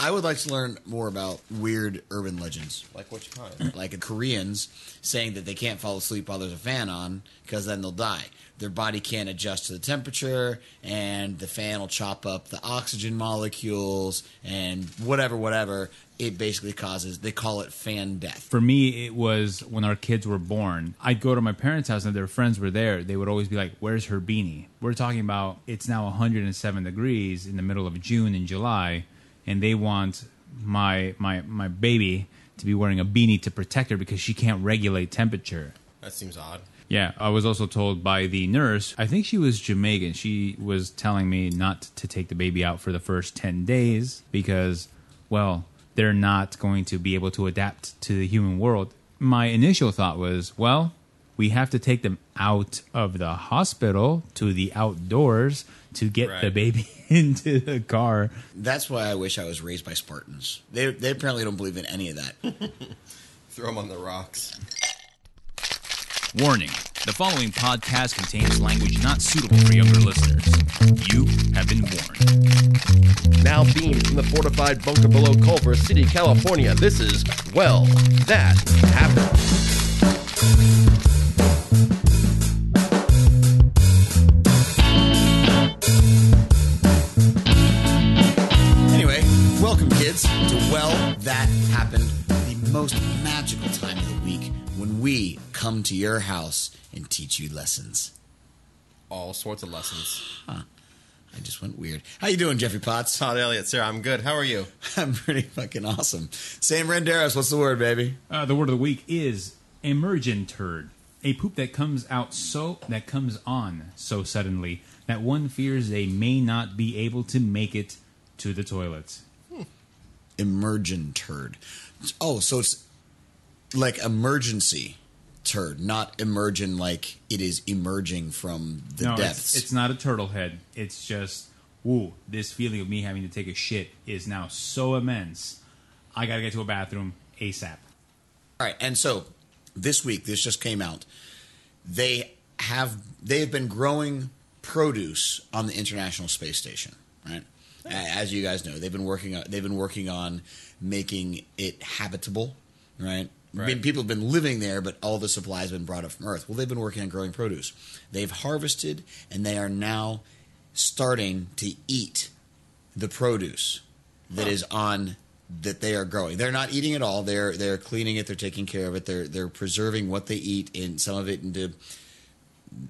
I would like to learn more about weird urban legends, Like which kind? like Koreans saying that they can't fall asleep while there's a fan on because then they'll die. Their body can't adjust to the temperature, and the fan will chop up the oxygen molecules and whatever, whatever. It basically causes. They call it fan death. For me, it was when our kids were born. I'd go to my parents' house and their friends were there. They would always be like, Where's her beanie? We're talking about it's now 107 degrees in the middle of June and July, and they want my my my baby to be wearing a beanie to protect her because she can't regulate temperature. That seems odd. Yeah, I was also told by the nurse, I think she was Jamaican. She was telling me not to take the baby out for the first 10 days because, well, they're not going to be able to adapt to the human world. My initial thought was, well, we have to take them out of the hospital to the outdoors to get the baby into the car. That's why I wish I was raised by Spartans. They they apparently don't believe in any of that. Throw them on the rocks. Warning the following podcast contains language not suitable for younger listeners. You have been warned. Now beamed from the fortified bunker below Culver City, California, this is Well, That Happened. Come to your house and teach you lessons. All sorts of lessons. Huh. I just went weird. How you doing, Jeffrey Potts? Todd Elliott, sir, I'm good. How are you? I'm pretty fucking awesome. Sam Renderos, what's the word, baby? Uh, the word of the week is emergent turd. A poop that comes out so that comes on so suddenly that one fears they may not be able to make it to the toilet. Emergent turd. Oh, so it's like emergency turd, not emergent like it is emerging from the no, depths. it's, it's not a turtle head. It's just, ooh, this feeling of me having to take a shit is now so immense. I gotta get to a bathroom ASAP. All right, and so this week, this just came out. They have they have been growing produce on the International Space Station, right? As you guys know, they've been working on they've been working on making it habitable, right? I mean, people have been living there, but all the supplies have been brought up from Earth. Well, they've been working on growing produce. They've harvested, and they are now starting to eat the produce that is on that they are growing. They're not eating it all. They're they're cleaning it. They're taking care of it. They're they're preserving what they eat in some of it into,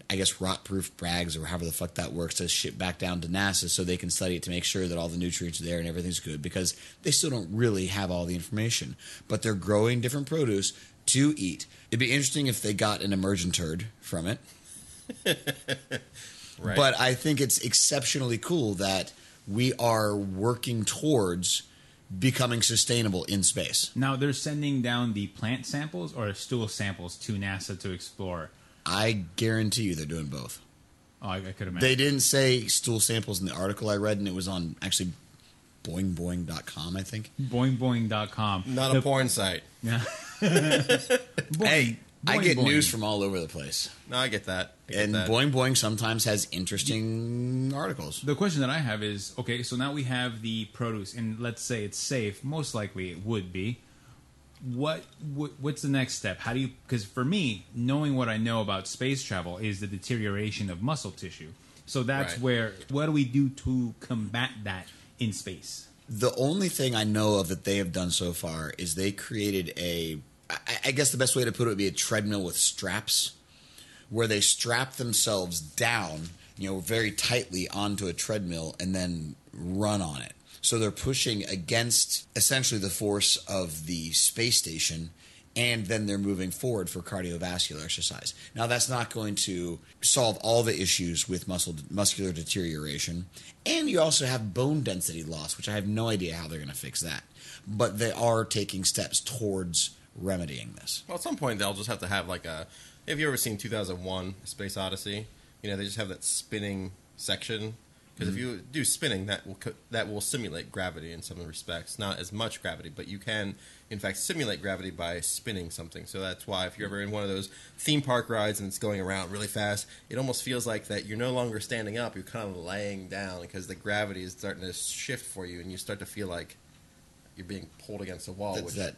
I guess, rot proof bags or however the fuck that works to ship back down to NASA so they can study it to make sure that all the nutrients are there and everything's good because they still don't really have all the information. But they're growing different produce to eat. It'd be interesting if they got an emergent turd from it. Right. But I think it's exceptionally cool that we are working towards becoming sustainable in space. Now they're sending down the plant samples or stool samples to NASA to explore. I guarantee you they're doing both. Oh, I, I could imagine. They didn't say stool samples in the article I read, and it was on actually boingboing.com, I think. boingboing.com. Not a The- porn site. Yeah. Hey, I get Boing. news from all over the place. No, I get that. I get And that. Boing Boing sometimes has interesting articles. The question that I have is okay, so now we have the produce, and let's say it's safe. Most likely it would be. What, what what's the next step? How do you? Because for me, knowing what I know about space travel is the deterioration of muscle tissue. So that's Right. where what do we do to combat that in space? The only thing I know of that they have done so far is they created a, I, I guess the best way to put it would be a treadmill with straps, where they strap themselves down, you know, very tightly onto a treadmill and then run on it. So they're pushing against essentially the force of the space station and then they're moving forward for cardiovascular exercise. Now that's not going to solve all the issues with muscle muscular deterioration, and you also have bone density loss, which I have no idea how they're going to fix that. But they are taking steps towards remedying this. Well, at some point they'll just have to have like a. Have you ever seen 2001: Space Odyssey? You know, they just have that spinning section because if mm-hmm. you do spinning, that will co- that will simulate gravity in some respects. Not as much gravity, but you can, in fact, simulate gravity by spinning something. So that's why if you're ever in one of those theme park rides and it's going around really fast, it almost feels like that you're no longer standing up; you're kind of laying down because the gravity is starting to shift for you, and you start to feel like you're being pulled against a wall. That's which that.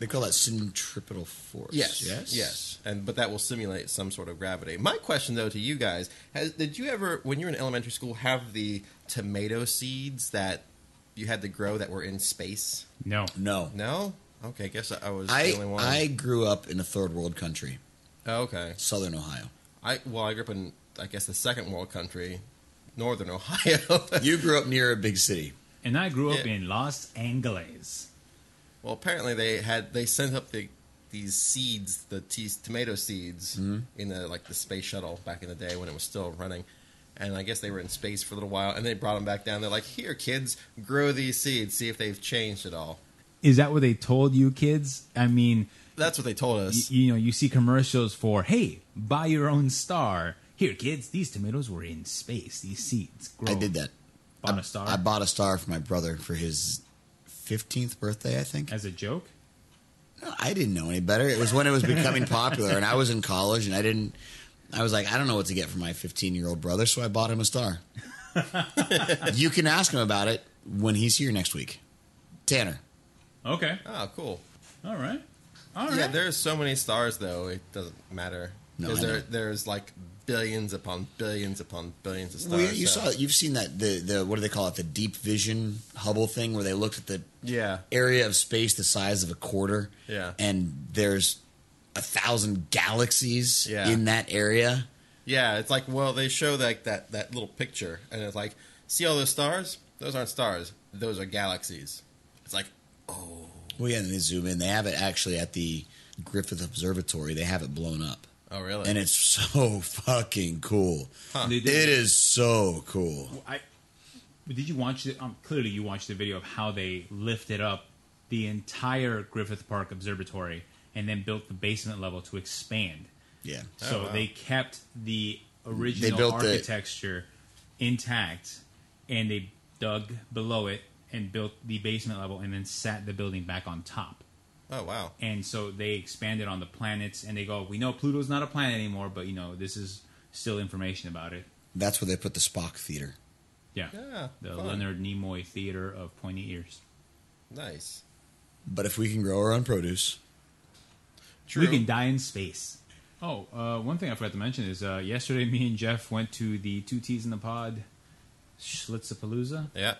They call that centripetal force. Yes, Yes. yes, and but that will simulate some sort of gravity. My question, though, to you guys: has, Did you ever, when you were in elementary school, have the tomato seeds that you had to grow that were in space? No. No. No. Okay, guess I was I the only one. I grew up in a third world country, Oh, okay. Southern Ohio. I well, I grew up in I guess the second world country, Northern Ohio. You grew up near a big city. And I grew up Yeah. in Los Angeles. Well, apparently they had they sent up the these seeds, the t- tomato seeds, mm-hmm. in the like the space shuttle back in the day when it was still running. And I guess they were in space for a little while, and they brought them back down. They're like, "Here, kids, grow these seeds. See if they've changed at all." Is that what they told you kids? I mean, That's what they told y- us. you know, you see commercials for, hey, buy your own star. Here, kids, these tomatoes were in space. These seeds grow. I did that. Bought I, a star? I bought a star for my brother for his fifteenth birthday. I think. As a joke? No, I didn't know any better. It was when it was becoming popular, and I was in college, and I didn't. I was like, I don't know what to get for my 15 year old brother, so I bought him a star. you can ask him about it when he's here next week. Tanner. Okay. Oh, cool. All right. All right. Yeah, there's so many stars though. It doesn't matter No, because I there know. there's like billions upon billions upon billions of stars. Well, you, saw, you've seen that the the what do they call it? The deep vision Hubble thing, where they looked at the Yeah, area of space the size of a quarter. Yeah. and there's a thousand galaxies Yeah. in that area. yeah. It's like well, they show like that that little picture, and it's like, see all those stars? Those aren't stars. Those are galaxies. It's like, oh Well, yeah, and they zoom in. They have it actually at the Griffith Observatory. They have it blown up. Oh really? and it's so fucking cool. Huh. They It did- is so cool. I, did you watch the? Um, clearly, you watched the video of how they lifted up the entire Griffith Park Observatory and then built the basement level to expand. Yeah, So Oh, wow. they kept the original built the- architecture intact, and they dug below it and built the basement level, and then sat the building back on top. Oh wow. And so they expanded on the planets, and they go, "We know Pluto's not a planet anymore, but you know this is still information about it." that's where they put the Spock Theater. Yeah, Yeah, the fun. Leonard Nimoy Theater of Pointy Ears. Nice. But if we can grow our own produce, True. We can die in space. Oh, uh, one thing I forgot to mention is uh, yesterday me and Jeff went to the Two T's in the Pod Schlitzapalooza. Yeah.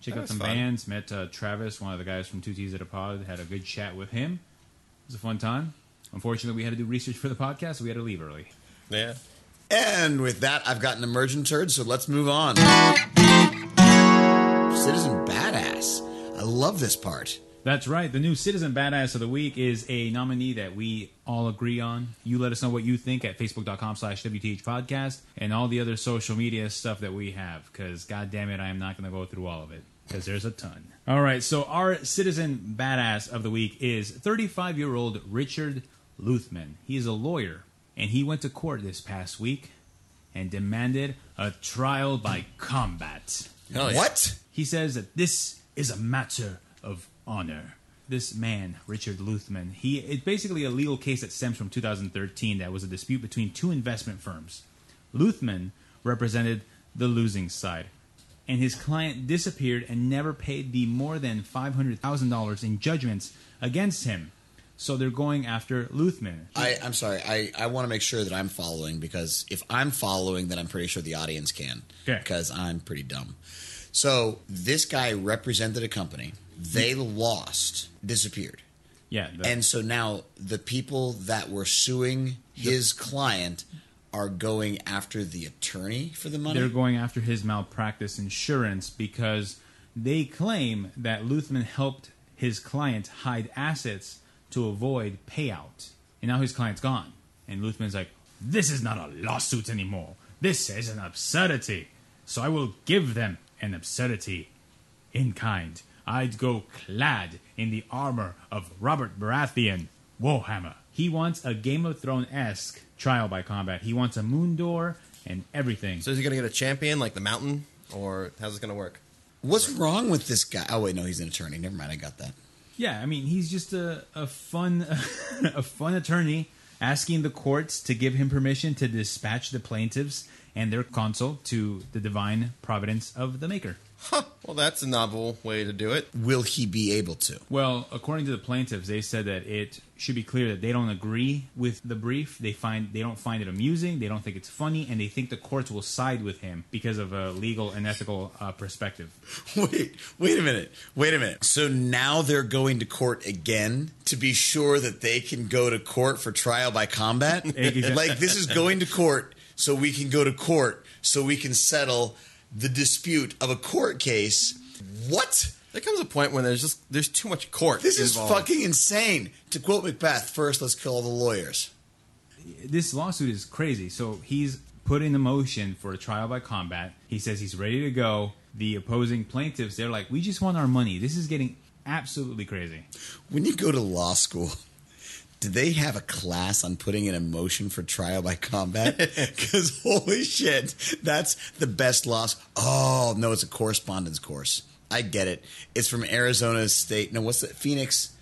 Check That out some fun. bands. Met uh, Travis, one of the guys from Two T's at a Pod. Had a good chat with him. It was a fun time. Unfortunately, we had to do research for the podcast, so we had to leave early. Yeah. and with that, I've got an emergent turd. So let's move on. Citizen badass. I love this part. That's right. The new Citizen Badass of the Week is a nominee that we all agree on. You let us know what you think at facebook.com slash WTH podcast and all the other social media stuff that we have because, God damn it, I am not going to go through all of it because there's a ton. All right. So, our Citizen Badass of the Week is 35 year old Richard Luthmann. He is a lawyer and he went to court this past week and demanded a trial by combat. Hell yeah. What? He says that this is a matter of honor. This man, Richard Luthmann, he it's basically a legal case that stems from 2013 that was a dispute between two investment firms. Luthmann represented the losing side, and his client disappeared and never paid the more than $500,000 in judgments against him. So they're going after Luthmann. I, I'm sorry. I, I want to make sure that I'm following because if I'm following, then I'm pretty sure the audience can. Okay. Because I'm pretty dumb. So this guy represented a company. They lost, disappeared. Yeah, the- And so now the people that were suing his client are going after the attorney for the money. They're going after his malpractice insurance because they claim that Luthmann helped his client hide assets to avoid payout. And now his client's gone. And Luthmann's like, this is not a lawsuit anymore. This is an absurdity. So I will give them an absurdity in kind. I'd go clad in the armor of Robert Baratheon, Warhammer. He wants a Game of Thrones esque trial by combat. He wants a moon door and everything. So is he going to get a champion like the Mountain, or how's it going to work? What's wrong with this guy? Oh wait, no, he's an attorney. Never mind, I got that. Yeah, I mean, he's just a, a fun a fun attorney asking the courts to give him permission to dispatch the plaintiffs and their counsel to the divine providence of the maker. Huh, well, that's a novel way to do it. Will he be able to? Well, according to the plaintiffs, they said that it should be clear that they don't agree with the brief. They find they don't find it amusing. They don't think it's funny, and they think the courts will side with him because of a legal and ethical uh, perspective. Wait, wait a minute. Wait a minute. So now they're going to court again to be sure that they can go to court for trial by combat? Like this is going to court so we can go to court so we can settle the dispute of a court case. What? There comes a point when there's just there's too much court. This is fucking insane. To quote Macbeth, first let's kill all the lawyers. This lawsuit is crazy. So he's put in a motion for a trial by combat. He says he's ready to go. The opposing plaintiffs, they're like, "We just want our money." This is getting absolutely crazy. When you go to law school, do they have a class on putting in a motion for trial by combat? Because holy shit, that's the best loss. Oh no, it's a correspondence course. I get it. It's from Arizona State. No, what's that? Phoenix.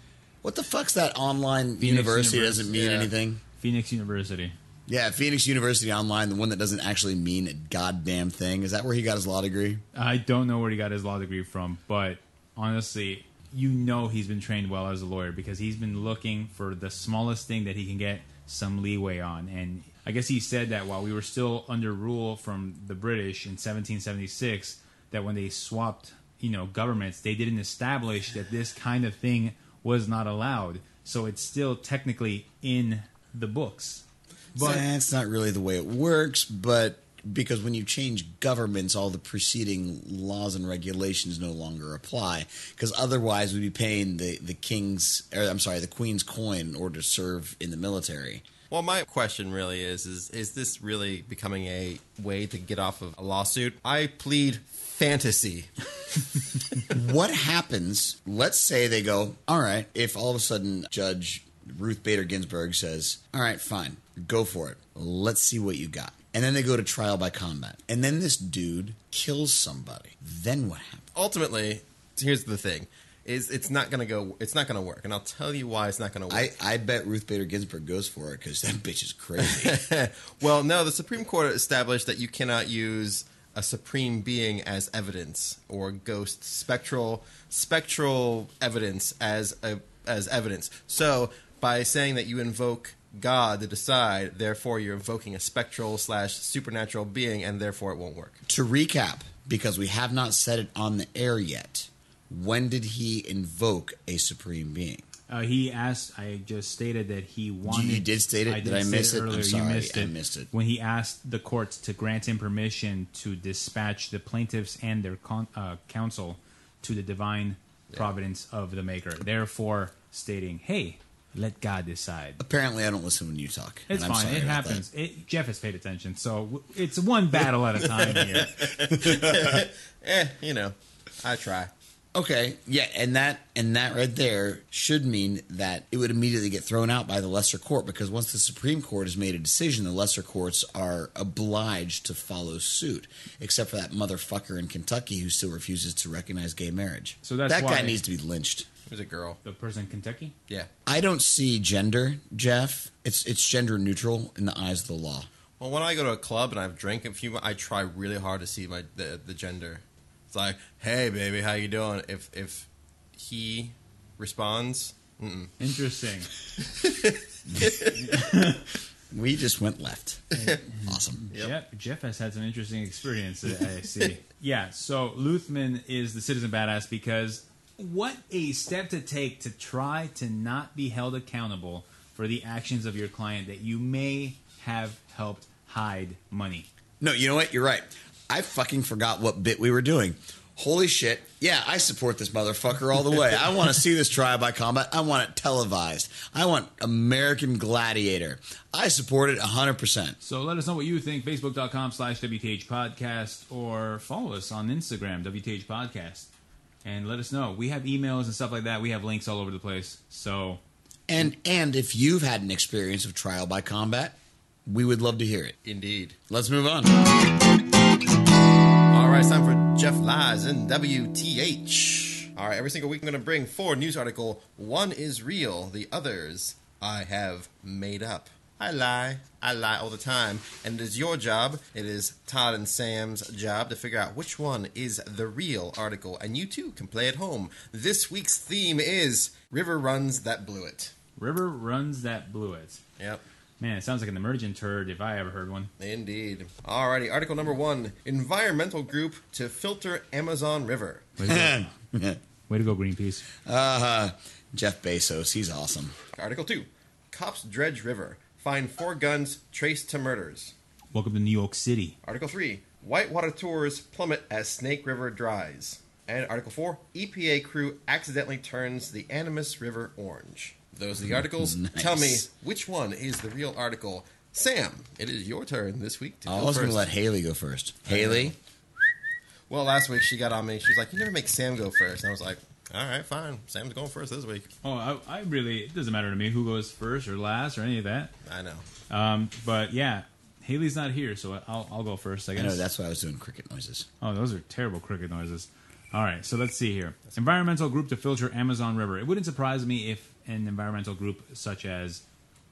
What the fuck's that online Phoenix university? University, Doesn't mean yeah. anything. Phoenix University. Yeah, Phoenix University online, the one that doesn't actually mean a goddamn thing. Is that where he got his law degree? I don't know where he got his law degree from, but honestly, you know he's been trained well as a lawyer because he's been looking for the smallest thing that he can get some leeway on. And I guess he said that while we were still under rule from the British in 1776, that when they swapped, you know, governments, they didn't establish that this kind of thing was not allowed. So it's still technically in the books. But that's not really the way it works, but because when you change governments, all the preceding laws and regulations no longer apply. Because otherwise, we'd be paying the, the king's, or I'm sorry, the queen's coin in order to serve in the military. Well, my question really is: is is this really becoming a way to get off of a lawsuit? I plead fantasy. what happens? Let's say they go, all right, if all of a sudden Judge Ruth Bader Ginsburg says, all right, fine, go for it. Let's see what you got. And then they go to trial by combat. And then this dude kills somebody. Then what happens? Ultimately, here's the thing: is it's not gonna go. It's not gonna work, and I'll tell you why it's not gonna work. I, I bet Ruth Bader Ginsburg goes for it because that bitch is crazy. well, no, the Supreme Court established that you cannot use a supreme being as evidence or ghost spectral spectral evidence as a, as evidence. So by saying that you invoke God to decide, therefore you're invoking a spectral slash supernatural being, and therefore it won't work. to recap, because we have not said it on the air yet, when did he invoke a supreme being? Uh, he asked. I just stated that he wanted. you did state it? Did I miss it? I'm earlier. sorry, You missed I missed it. When he asked the courts to grant him permission to dispatch the plaintiffs and their con- uh, counsel to the divine providence of the Maker, therefore stating, "Hey, let God decide." Apparently, I don't listen when you talk. It's and I'm fine. sorry It about happens. It, Jeff has paid attention, so w- it's one battle at a time here. Eh, you know, I try. Okay, yeah, and that and that right there should mean that it would immediately get thrown out by the lesser court because once the Supreme Court has made a decision, the lesser courts are obliged to follow suit, except for that motherfucker in Kentucky who still refuses to recognize gay marriage. So that's that guy needs to be lynched. It was a girl. The person in Kentucky. Yeah. I don't see gender, Jeff. It's it's gender neutral in the eyes of the law. Well, when I go to a club and I've drank a few, I try really hard to see my the, the gender. It's like, hey, baby, how you doing? If if he responds, mm-mm. Interesting. We just went left. awesome. Yep. Jeff, Jeff has had some interesting experience. I see. yeah. So Luthmann is the citizen badass because what a step to take to try to not be held accountable for the actions of your client that you may have helped hide money. No, you know what? You're right. I fucking forgot what bit we were doing. Holy shit. Yeah, I support this motherfucker all the way. I want to see this trial by combat. I want it televised. I want American Gladiator. I support it 100%. So let us know what you think. Facebook.com slash WTH Podcast or follow us on Instagram, WTH Podcast. And let us know. We have emails and stuff like that. We have links all over the place. So And and if you've had an experience of trial by combat, we would love to hear it. indeed. Let's move on. All right, it's time for Jeff Lies in WTH. All right, every single week I'm going to bring four news article. One is real, the others I have made up. I lie. I lie all the time. And it is your job, it is Todd and Sam's job to figure out which one is the real article. And you too can play at home. This week's theme is River Runs That Blew It. River runs that blew it. Yep. Man, it sounds like an emergent turd if I ever heard one. Indeed. Alrighty, article number one Environmental group to filter Amazon River. Way to go, Way to go Greenpeace. uh, huh. Jeff Bezos, he's awesome. Article two Cops dredge river. Find four guns traced to murders. Welcome to New York City. Article 3 Whitewater tours plummet as Snake River dries. And Article 4 EPA crew accidentally turns the Animas River orange. Those are the mm, articles. Nice. Tell me which one is the real article. Sam, it is your turn this week to I was going to let Haley go first. Haley, well, last week she got on me. She's like, "You never make Sam go first. And I was like, "All right, fine. Sam's going first this week." Oh, I, I really, it doesn't matter to me who goes first or last or any of that. I know. Um, but yeah, Haley's not here, so I'll, I'll go first, I I guess. know that's why I was doing cricket noises. Oh, those are terrible cricket noises. All right, so let's see here. Environmental group to filter Amazon River. It wouldn't surprise me if an environmental group such as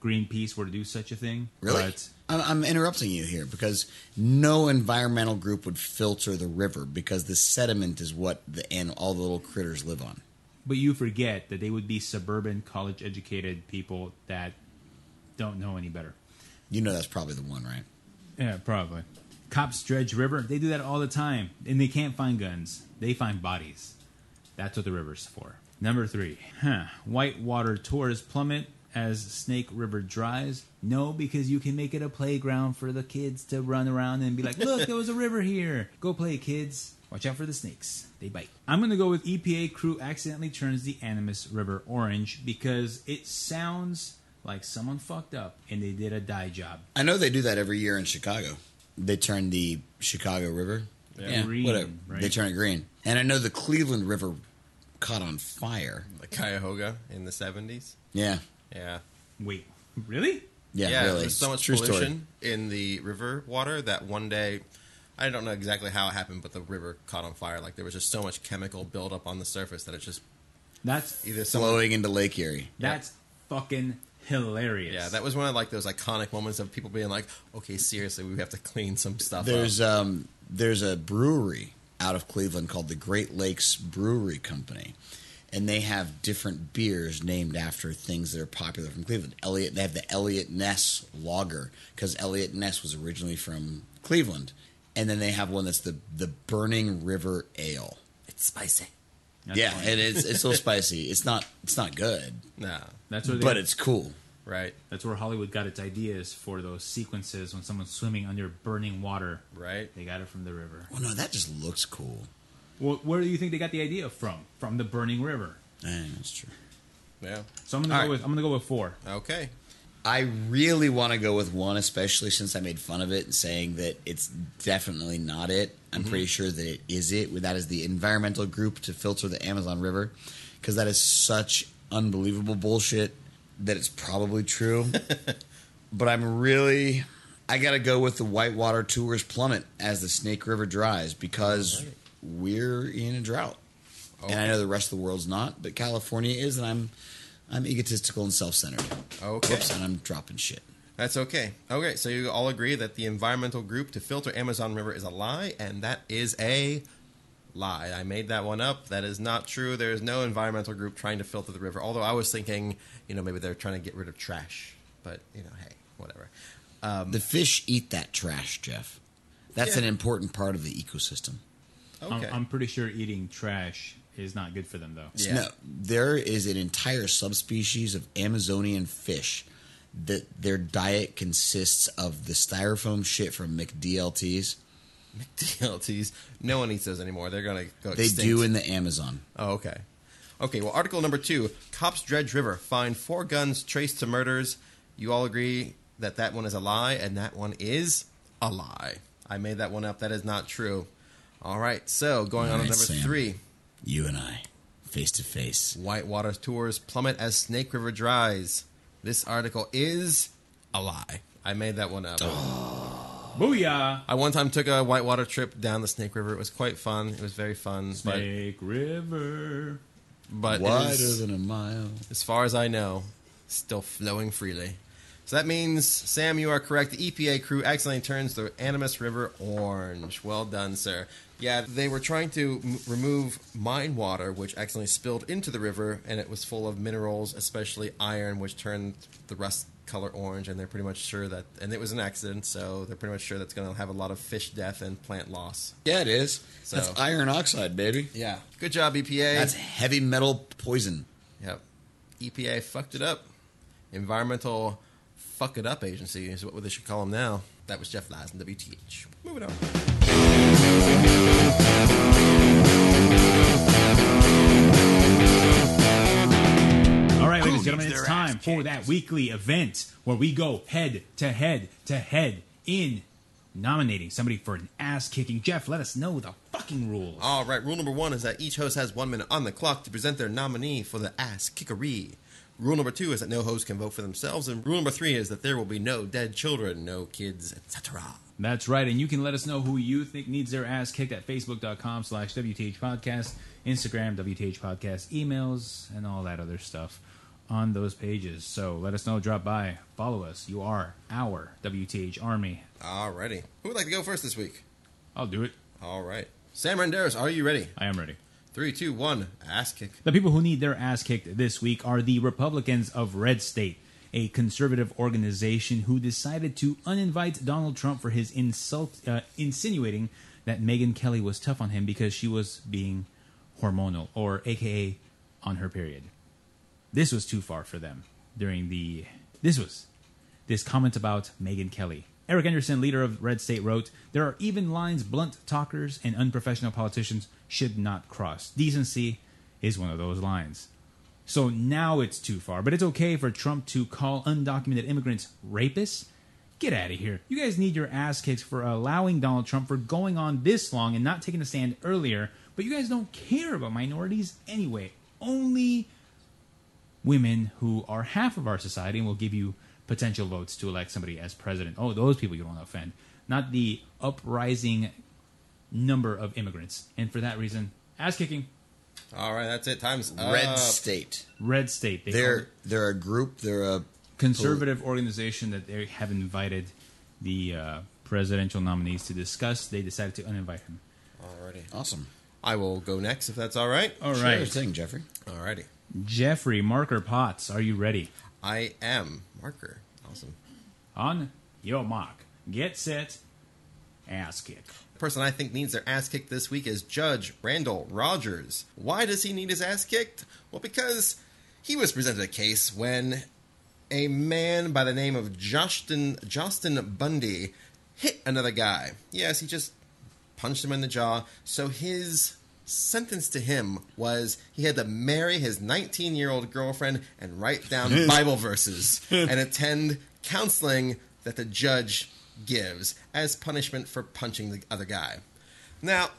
Greenpeace were to do such a thing. Really? But I'm, interrupting you here because no environmental group would filter the river because the sediment is what the and all the little critters live on. but you forget that they would be suburban, college-educated people that don't know any better. You know that's probably the one, right? Yeah, probably. Cops dredge river. They do that all the time, and they can't find guns. They find bodies. That's what the river's for. Number three, huh? Whitewater tours plummet as Snake River dries. No, because you can make it a playground for the kids to run around and be like, "Look, there was a river here. Go play, kids." Watch out for the snakes. They bite. I'm going to go with EPA crew accidentally turns the Animas River orange because it sounds like someone fucked up and they did a dye job. I know they do that every year in Chicago. They turn the Chicago River, Yeah. Green, whatever. right? They turn it green. And I know the Cleveland River caught on fire. The Cuyahoga in the 70s. Yeah, Yeah. Wait, really? yeah, really. There's so much True pollution in the river water that one day, I don't know exactly how it happened, but the river caught on fire. Like there was just so much chemical buildup on the surface that it just That's either someone. Flowing into Lake Erie. that's fucking hilarious. Yeah, that was one of like those iconic moments of people being like, "Okay, seriously, we have to clean some stuff There's up." um there's a brewery out of Cleveland called the Great Lakes Brewery Company. And they have different beers named after things that are popular from Cleveland. Elliot, they have the Eliot Ness Lager because Eliot Ness was originally from Cleveland, and then they have one that's the the Burning River Ale. It's spicy. That's yeah, funny. it is. It's so spicy. It's not. It's not good, Nah, That's where they, but it's cool. right, that's where Hollywood got its ideas for those sequences when someone's swimming under burning water. right. They got it from the river. Well, no, that just looks cool. Well, where do you think they got the idea from? From the burning river. Eh, that's true. Yeah. So I'm gonna All go right. with I'm gonna go with four. Okay. I really want to go with one, especially since I made fun of it and saying that it's definitely not it. I'm pretty sure that it is it. That is the environmental group to filter the Amazon River, because that is such unbelievable bullshit that it's probably true. but I'm really, I got to go with the Whitewater Tours plummet as the Snake River dries because Alright. We're in a drought, and I know the rest of the world's not, but California is, and I'm. I'm egotistical and self-centered. Okay. Whoops, and I'm dropping shit. That's okay. Okay, so you all agree that the environmental group to filter Amazon River is a lie, and that is a lie. I made that one up. That is not true. There is no environmental group trying to filter the river. Although I was thinking, you know, maybe they're trying to get rid of trash. But you know, hey, whatever. Um, The fish eat that trash, Jeff. That's Yeah. an important part of the ecosystem. Okay. I'm, I'm pretty sure eating trash is not good for them though. Yeah. No, there is an entire subspecies of Amazonian fish that their diet consists of the styrofoam shit from McDLTs. DLTs. No one eats those anymore. They're gonna go. They extinct. do in the Amazon. Oh, okay. Okay, well, article number two Cops dredge river, find four guns traced to murders. You all agree that that one is a lie, and that one is a lie. I made that one up. That is not true. All right, so going on All to number Sam. three You and I, face to face. Whitewater tours plummet as Snake River dries. This article is a lie. I made that one up. Oh. Booyah! I one time took a whitewater trip down the Snake River. It was quite fun. It was very fun. Snake River. But, but Wider is- than a mile. as far as I know, still flowing freely. So that means, Sam, you are correct. The EPA crew accidentally turns the Animas River orange. Well done, sir. Yeah, they were trying to m- remove mine water, which accidentally spilled into the river, and it was full of minerals, especially iron, which turned the rust color orange. And they're pretty much sure that, and it was an accident, so they're pretty much sure that's going to have a lot of fish death and plant loss. Yeah, it is. So- That's iron oxide, baby. Yeah. Good job, EPA. That's heavy metal poison. Yep. EPA fucked it up. Environmental fuck it up agency is what they should call them now. That was Jeff Lies in WTH. Moving on. All right, ladies and gentlemen, it's time for that weekly event where we go head to head to head in nominating somebody for an ass kicking. Jeff, let us know the fucking rules. All right. Rule number one is that each host has one minute on the clock to present their nominee for the ass kickery. Rule number two is that no host can vote for themselves, and rule number three is that there will be no dead children, no kids, etc. That's right, and you can let us know who you think needs their ass kicked at facebook.com slash WTH Podcast, Instagram, WTH Podcast, emails, and all that other stuff on those pages. So let us know, drop by, follow us. You are our WTH Army. Alrighty. Who would like to go first this week? I'll do it. All right. Sam Renderos, are you ready? I am ready. Three, two, one. Ass kick. The people who need their ass kicked this week are the Republicans of Red State, a conservative organization who decided to uninvite Donald Trump for his insult, uh, insinuating that Megyn Kelly was tough on him because she was being hormonal, or AKA on her period. This was too far for them during the. This was this comment about Megyn Kelly. Eric Anderson, leader of Red State, wrote, There are even lines blunt talkers and unprofessional politicians should not cross. Decency is one of those lines. So now it's too far, but it's okay for Trump to call undocumented immigrants rapists. Get out of here. You guys need your ass kicked for allowing Donald Trump for going on this long and not taking a stand earlier, but you guys don't care about minorities anyway. Only women who are half of our society and will give you potential votes to elect somebody as president. Oh, those people you don't want to offend, not the uprising number of immigrants. And for that reason, ass kicking, All right, that's it. Time's Red up. State. red state. They call They're they're a group. They're a conservative organization that they have invited the uh, presidential nominees to discuss. They decided to uninvite him. Alrighty. awesome. I will go next if that's all right. All Sure right, thing, Jeffrey. Alrighty. Jeffrey Marker Potts, are you ready? I am marker. Awesome. On your mark, get set, ass kick. Person I think needs their ass kicked this week is Judge Randall Rogers. Why does he need his ass kicked? Well, because he was presented a case when a man by the name of Justin Justin Bundy hit another guy. Yes, he just punched him in the jaw. So his sentence to him was he had to marry his 19 year old girlfriend and write down Bible verses and attend counseling that the judge gives as punishment for punching the other guy. Now,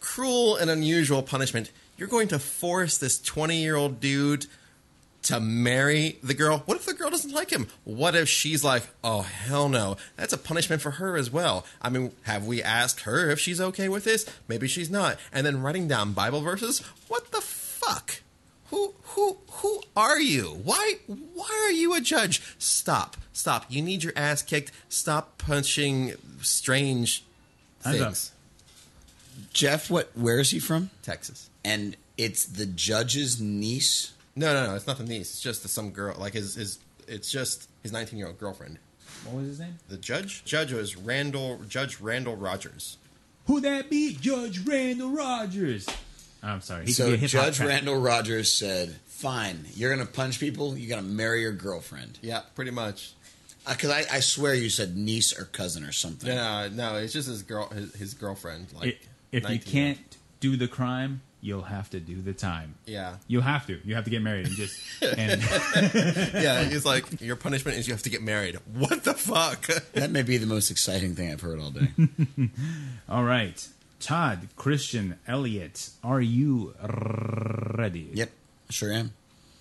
cruel and unusual punishment. You're going to force this 20 year old dude to marry the girl. What if the girl doesn't like him? What if she's like, oh, hell no? That's a punishment for her as well. I mean, have we asked her if she's okay with this? Maybe she's not. And then writing down Bible verses? What the fuck? Who who who are you? Why why are you a judge? Stop. Stop. You need your ass kicked. Stop punching strange things. Jeff, what? Where is he from? Texas. And it's the judge's niece. No, no, no. It's not the niece. It's just some girl. Like his his. It's just his 19 year old girlfriend. What was his name? The judge. Judge was Randall. Judge Randall Rogers. Who that be? Judge Randall Rogers. Oh, I'm sorry. He could be So a Judge fan. Randall Rogers said, "Fine, you're gonna punch people. You gotta marry your girlfriend." Yeah, pretty much. Uh, because I, I swear you said niece or cousin or something. No, no, no. It's just his girl. His, his girlfriend. Like I- if you can't do the crime, you'll have to do the time. Yeah, You have to. You have to get married and just and yeah. He's like, your punishment is you have to get married. What the fuck? That may be the most exciting thing I've heard all day. all right. Todd Christian Elliott, are you ready? yep, sure am.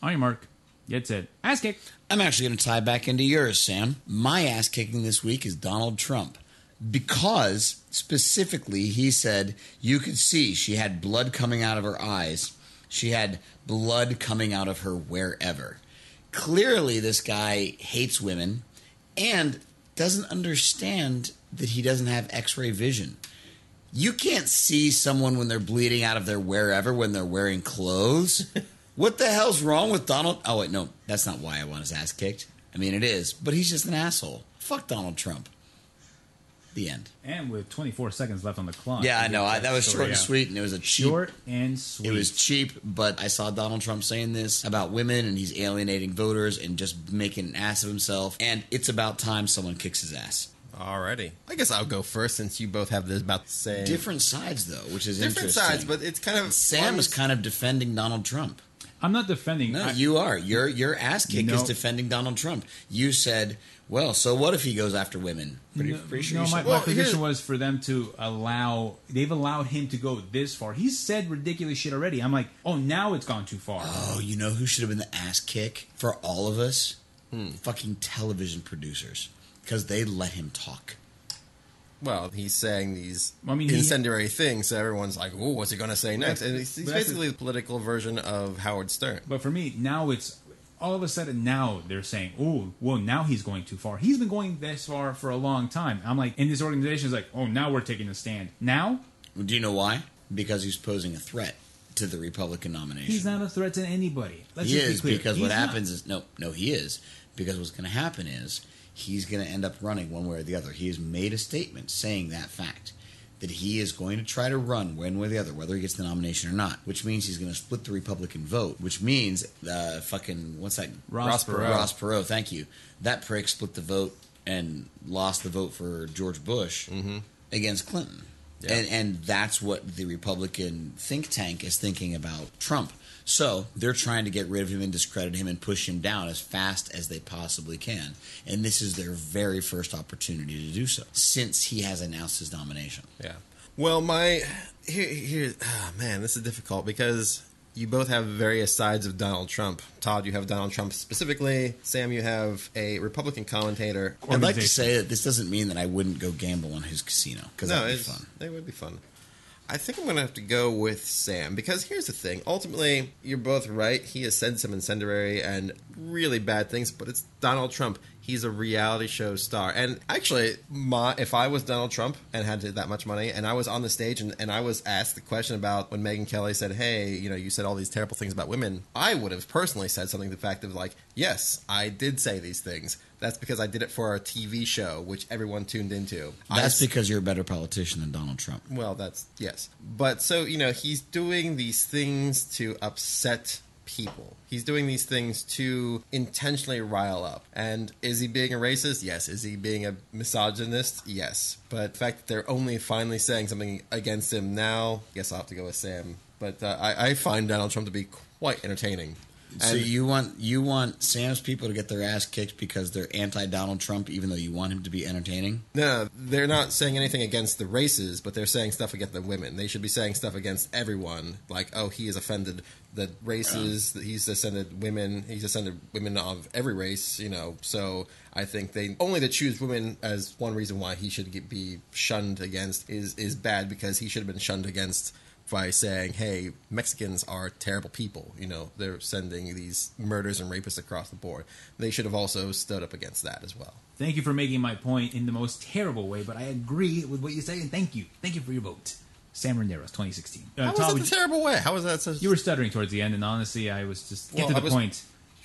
On your mark. Get set. Ass kick. I'm actually going to tie back into yours, Sam. My ass kicking this week is Donald Trump. Because specifically, he said you could see she had blood coming out of her eyes. She had blood coming out of her wherever. clearly this guy hates women and doesn't understand that he doesn't have x-ray vision you can't see someone when they're bleeding out of their wherever when they're wearing clothes what the hell's wrong with donald oh wait no that's not why i want his ass kicked i mean it is but he's just an asshole fuck donald trump the end And with 24 seconds left on the clock. yeah i know I, that was short and out. sweet and it was a cheap Short and sweet. It was cheap, but I saw Donald Trump saying this about women and he's alienating voters and just making an ass of himself. And it's about time someone kicks his ass. Alrighty. I guess I'll go first since you both have this about the same Different sides, though, which is different interesting. sides, but it's kind of Sam is kind of defending Donald Trump. I'm not defending. No, I- you are. Your your ass kick is defending Donald Trump. You said, "Well, so what if he goes after women?" Pretty, no, pretty sure no, you my, said- my Well, position was for them to allow. They've allowed him to go this far. He's said ridiculous shit already. I'm like, oh, now it's gone too far. Oh, you know who should have been the ass kick for all of us? Hmm. Fucking television producers, because they let him talk. well, he's saying these I mean, he- incendiary things, so everyone's like, "Oh, what's he going to say next?" And he's, he's basically the political version of Howard Stern. But for me, now it's all of a sudden now they're saying, oh, well, now he's going too far. He's been going this far for a long time. I'm like, in this organization is like, oh, now we're taking a stand. Now Do you know why? Because he's posing a threat to the Republican nomination. he's not a threat to anybody. Let's he just be is clear. because He's what not. happens is no, no, he is because what's going to happen is he's going to end up running one way or the other. He has made a statement saying that fact that he is going to try to run one way or the other, whether he gets the nomination or not. Which means he's going to split the Republican vote. Which means uh, fucking what's that? Ross Ross Perot. Ross Perot. Thank you. That prick split the vote and lost the vote for George Bush against Clinton. Yeah. And, and that's what the Republican think tank is thinking about Trump. So they're trying to get rid of him and discredit him and push him down as fast as they possibly can. And this is their very first opportunity to do so since he has announced his nomination. Yeah. Well, my here, here, ah, man, this is difficult because you both have various sides of Donald Trump. Todd, you have Donald Trump specifically. Sam, you have a Republican commentator. I'd like to say that this doesn't mean that I wouldn't go gamble on his casino because No, that'd be fun. they would be fun. I think I'm going to have to go with Sam because here's the thing. Ultimately, you're both right. He has said some incendiary and really bad things, but it's Donald Trump. He's a reality show star. And actually, my, if I was Donald Trump and had that much money and I was on the stage and, and I was asked the question about when Megyn Kelly said, hey, you know, you said all these terrible things about women, I would have personally said something to the fact of like, yes, I did say these things. That's because I did it for a TV show, which everyone tuned into. That's s- because you're a better politician than Donald Trump. well, that's yes. But so, you know, he's doing these things to upset people. He's doing these things to intentionally rile up. And is he being a racist? Yes. Is he being a misogynist? Yes. But the fact that they're only finally saying something against him now, I guess I'll have to go with Sam. But uh, I, I find Donald Trump to be quite entertaining. So And- you want you want Sam's people to get their ass kicked because they're anti Donald Trump, even though you want him to be entertaining. No, they're not saying anything against the races, but they're saying stuff against the women. They should be saying stuff against everyone, like, oh, he has offended the races, that he's offended women, he's offended women of every race, you know. So I think they only to choose women as one reason why he should get, be shunned against is is bad because he should have been shunned against by saying, "Hey, Mexicans are terrible people." You know, they're sending these murders and rapists across the board. They should have also stood up against that as well. Thank you for making my point in the most terrible way, but I agree with what you say, and thank you. Thank you for your vote. Sam Ramirez, 2016. Uh, How was Todd, that would the you- terrible way? How was that such? you were stuttering towards the end, and honestly, I was just get Well, to the point.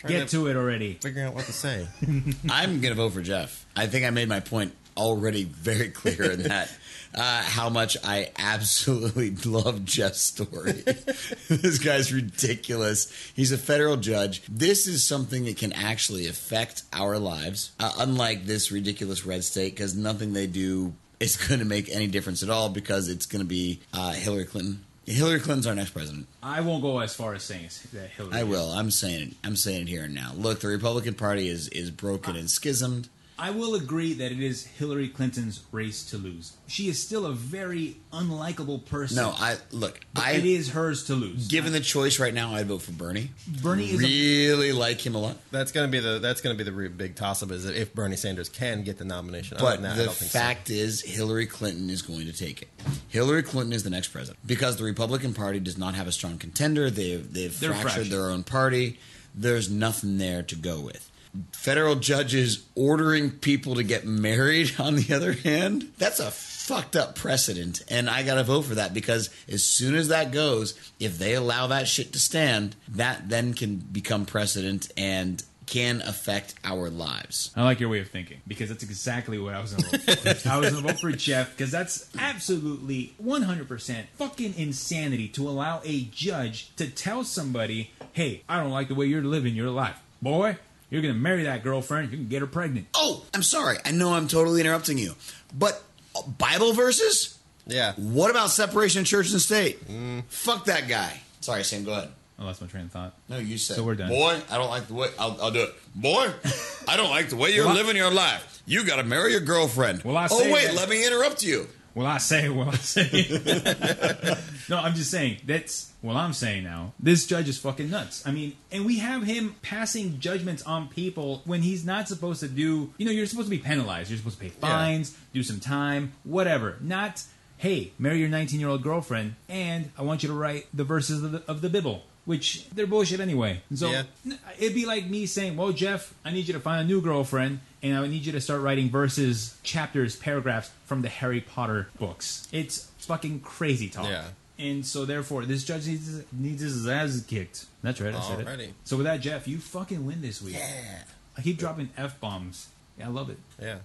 Get to- to it already. figuring out what to say. I'm going to vote for Jeff. I think I made my point already very clear in that uh, how much I absolutely love Jeff's story. this guy's ridiculous. He's a federal judge. This is something that can actually affect our lives, uh, unlike this ridiculous red state, because nothing they do is going to make any difference at all because it's going to be uh, Hillary Clinton. Hillary Clinton's our next president. I won't go as far as saying that Hillary. I is. will. I'm saying it. I'm saying it here and now. Look, the Republican Party is is broken and schismed. I will agree that it is Hillary Clinton's race to lose. She is still a very unlikable person. No, I look. I it is hers to lose. given the choice right now, I'd vote for Bernie. Bernie is a really like him a lot, That's gonna be the that's gonna be the re- big toss up is if Bernie Sanders can get the nomination. But than that, I the don't think fact is Hillary Clinton is going to take it. Hillary Clinton is the next president because the Republican Party does not have a strong contender. They've they've They're fractured fractured. their own party. there's nothing there to go with. Federal judges ordering people to get married, on the other hand, that's a fucked up precedent. And I got to vote for that because as soon as that goes, if they allow that shit to stand, that then can become precedent and can affect our lives. I like your way of thinking because that's exactly what I was going to vote for. I was going to vote for Jeff because that's absolutely 100% fucking insanity to allow a judge to tell somebody, hey, I don't like the way you're living your life. Boy, you're going to marry that girlfriend, you can get her pregnant. Oh, I'm sorry. I know I'm totally interrupting you. But uh, Bible verses? Yeah. What about separation of church and state? Fuck that guy. Sorry, Sam, go ahead. I lost my train of thought. No, you said. So we're done. Boy, I don't like the way. I'll, I'll do it. Boy, I don't like the way you're Well, living your life. You got to marry your girlfriend. Well, I oh wait, that- let me interrupt you. Well, I say, well, I say. no, I'm just saying that's what I'm saying now. This judge is fucking nuts. I mean, and we have him passing judgments on people when he's not supposed to do. You know, you're supposed to be penalized. You're supposed to pay fines, do some time, whatever. Not, hey, marry your 19 year old girlfriend, and I want you to write the verses of the, of the Bible. Which they're bullshit anyway. So Yeah. it'd be like me saying, "Well, Jeff, I need you to find a new girlfriend, and I need you to start writing verses, chapters, paragraphs from the Harry Potter books." It's fucking crazy talk. Yeah. And so, therefore, this judge needs needs his ass kicked. That's right. I said Alrighty. it. So with that, Jeff, you fucking win this week. Yeah. I keep dropping f bombs. Yeah, I love it. Yeah.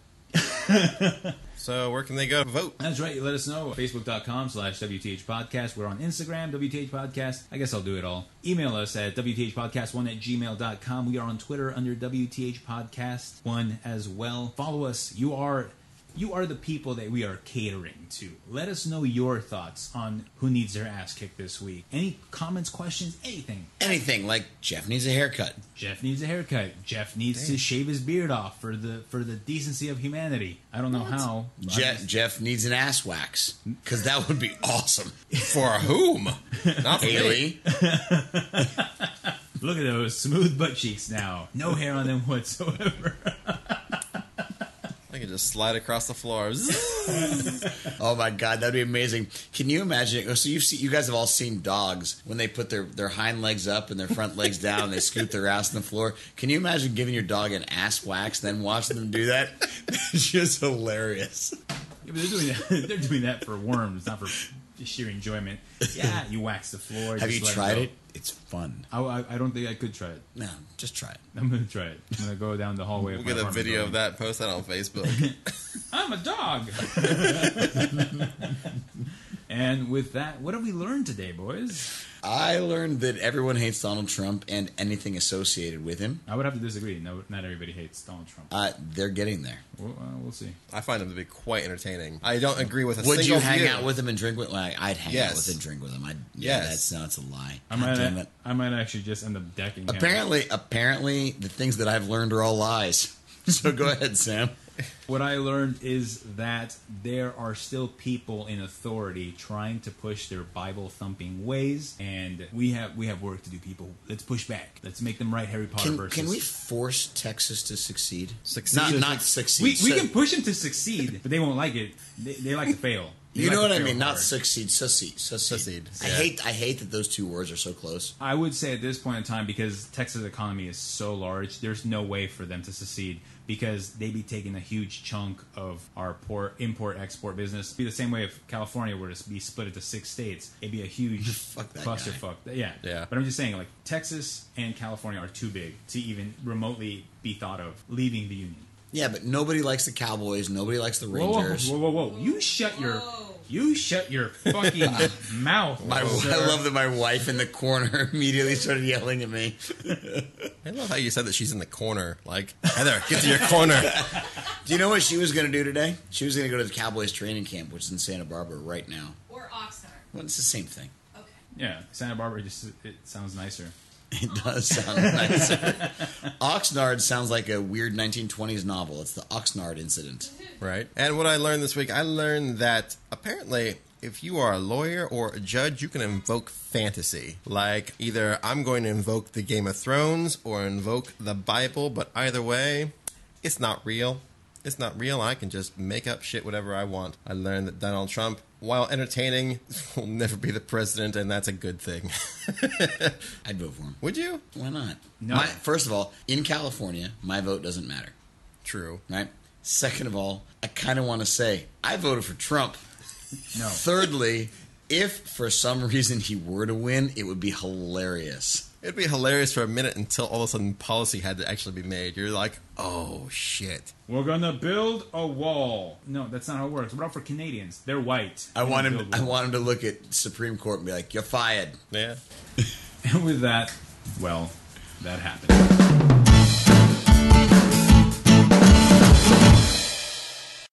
So where can they go to vote? That's right. Let us know. Facebook.com slash WTH Podcast. We're on Instagram, WTH Podcast. I guess I'll do it all. Email us at WTHpodcast1 at gmail.com. We are on Twitter under WTH Podcast 1 as well. Follow us. You are you are the people that we are catering to. Let us know your thoughts on who needs their ass kicked this week. Any comments, questions, anything. Anything like Jeff needs a haircut. Jeff needs a haircut. Jeff needs to shave his beard off for the for the decency of humanity. I don't know how. I Jeff, just- Jeff needs an ass wax because that would be awesome. For whom? Not for. Haley, Look at those smooth butt cheeks now. No hair on them whatsoever. I can just slide across the floor. oh my god, that'd be amazing. Can you imagine? oh, So you've seen, you guys have all seen dogs when they put their their hind legs up and their front legs down, and they scoot their ass on the floor. Can you imagine giving your dog an ass wax, then watching them do that? It's just hilarious. Yeah, but they're doing that. They're doing that for worms, not for sheer enjoyment. Yeah, you wax the floor. Have you tried go. it? It's fun. I, I, I don't think I could try it. No, just try it. I'm gonna try it. I'm gonna go down the hallway. We'll get a apartment video of that, post that on Facebook. I'm a dog. and with that, what have we learned today, boys? I learned that everyone hates Donald Trump and anything associated with him. I would have to disagree. No, not everybody hates Donald Trump. Uh, they're getting there. Well, uh, we'll see. I find him to be quite entertaining. I don't agree with a single thing. Would single you hang view. out with him and drink with? Like, I'd hang Yes. out with him, and drink with him. I'd, yeah, Yes. that's no, that's a lie. I God might, damn it. I might actually just end up decking him. Apparently, apparently, the things that I've learned are all lies. So go ahead, Sam. What I learned is that there are still people in authority trying to push their Bible thumping ways, and we have we have work to do. People, let's push back. Let's make them write Harry Potter Can, verses. can we force Texas to succeed? Succeed. Not not succeed. We, we Su- can push them to succeed, but they won't like it. They, they like to fail. They You know what I fail mean? Not hard. succeed. Succeed. Succeed. Succeed, I yeah. hate. I hate that those two words are so close. I would say at this point in time, because Texas economy is so large, there's no way for them to succeed because they'd be taking a huge chunk of our port, import export business. It'd be the same way if California were to be split into six states. It'd be a huge Fuck that clusterfuck. Yeah, Yeah. But I'm just saying, like Texas and California are too big to even remotely be thought of leaving the union. Yeah, but nobody likes the Cowboys. Nobody likes the Whoa, whoa, Rangers. whoa, whoa, whoa! You shut your Whoa. you shut your fucking mouth. My, sir. I love that my wife in the corner immediately started yelling at me. I love how you said that she's in the corner. Like, Heather, get to your corner. Do you know what she was going to do today? She was going to go to the Cowboys training camp, which is in Santa Barbara right now. Or Oxnard. Well, it's the same thing. Okay. Yeah, Santa Barbara just it sounds nicer. It does sound nicer. Oxnard sounds like a weird 1920s novel. It's the Oxnard incident. Right. And what I learned this week, I learned that apparently if you are a lawyer or a judge, you can invoke fantasy. Like either I'm going to invoke the Game of Thrones or invoke the Bible, but either way, it's not real. It's not real. I can just make up shit whatever I want. I learned that Donald Trump while entertaining, will never be the president, and that's a good thing. I'd vote for him. Would you? Why not? No. My, first of all, in California, my vote doesn't matter. True. Right. Second of all, I kind of want to say I voted for Trump. No. Thirdly, if for some reason he were to win, it would be hilarious. It'd be hilarious for a minute until all of a sudden policy had to actually be made. You're like, oh shit. We're gonna build a wall. No, that's not how it works. What about for Canadians? They're white. I We're want gonna him. build I a wall. want him to look at Supreme Court and be like, "You're fired." Yeah. And with that, well, that happened.